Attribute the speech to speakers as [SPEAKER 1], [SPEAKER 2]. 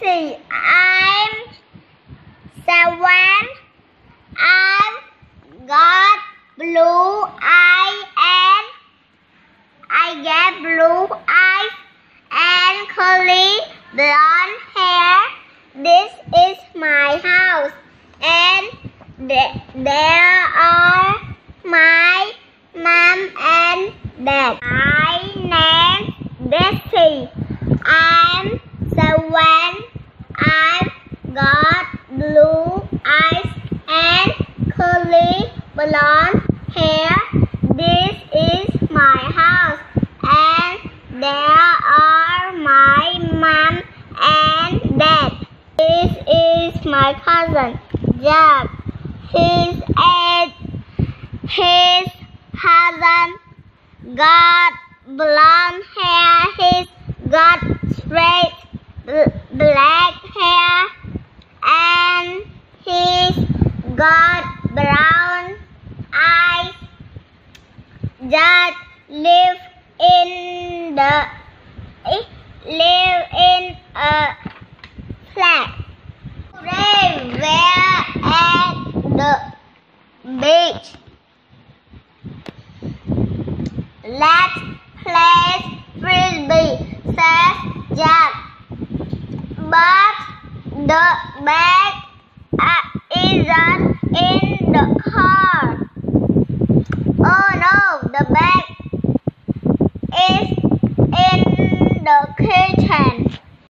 [SPEAKER 1] Daisy. I'm seven. I've got blue eyes and I get blue eyes and curly blonde hair. This is my house and there are my mom and dad. My name Daisy. I'm. I've got blue eyes and curly blonde hair. This is my house and there are my mom and dad. This is my cousin Jack. He's eight. His cousin got blonde hair. He's got straight bl- black hair. And he's got brown eyes. That live in the eh, live in a flat. They were at the beach. Let's play frisbee, says Jack. But the bag